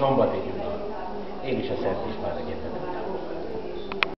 Szombati Gyula. Én is a Szent István Egyetem